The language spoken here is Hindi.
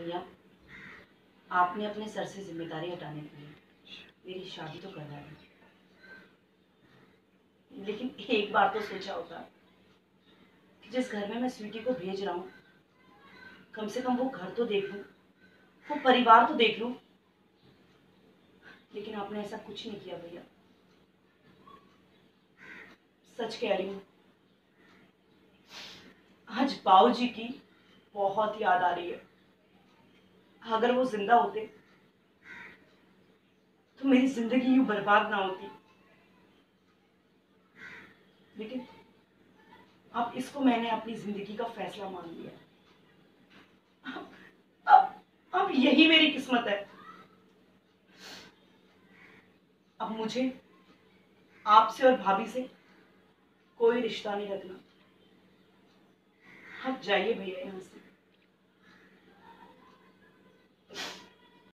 भैया, आपने अपने सर से ज़िम्मेदारी हटाने के लिए मेरी शादी तो करवा दी। लेकिन एक बार तो सोचा होता कि जिस घर में मैं स्वीटी को भेज रहा हूँ, कम से कम वो घर तो देख लूँ, वो परिवार तो देख लूँ। लेकिन आपने ऐसा कुछ नहीं किया भैया। सच कह रही हूँ, आज बाऊ जी की बहुत याद आ रही है। अगर वो ज़िंदा होते तो मेरी ज़िंदगी यूँ बर्बाद ना होती। लेकिन अब इसको मैंने अपनी ज़िंदगी का फैसला मान लिया। अब अब अब यही मेरी किस्मत है। अब मुझे आपसे और भाभी से कोई रिश्ता नहीं रखना। आप जाइए भैया यहाँ से।